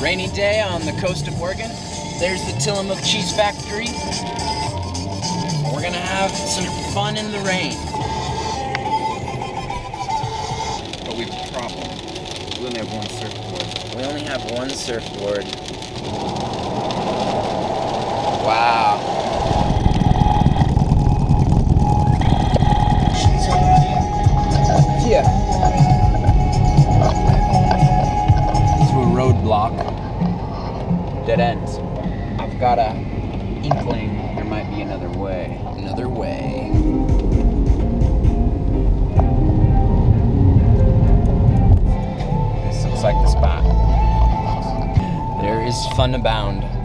Rainy day on the coast of Oregon. There's the Tillamook Cheese Factory. We're gonna have some fun in the rain. But we have a problem. We only have one surfboard. We only have one surfboard. got a inkling there might be another way. Another way. This looks like the spot. There is fun abound.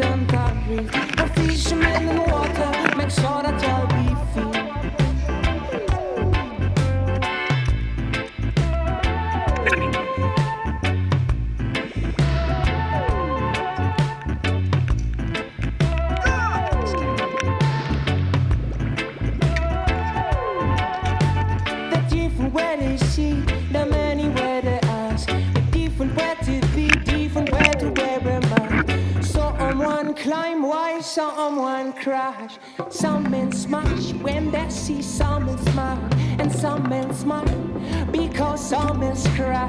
Santa me. time why someone crash. Some men smash when they see some men smile, and some men smile because some men cry.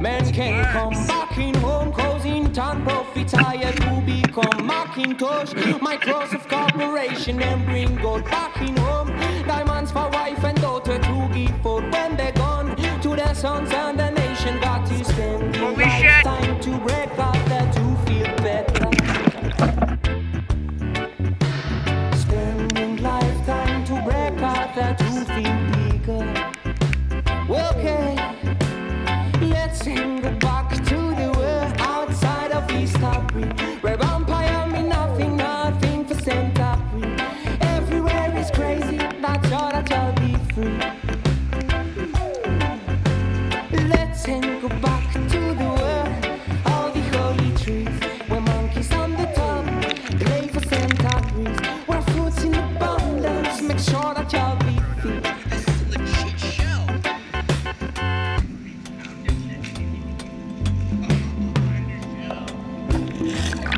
Men can't come back in home causing town profiteer to become Macintosh, Microsoft Corporation, and bring gold back in home. Diamonds for wife and daughter to give for when they go. To the sons and the nation got to stand. Yeah.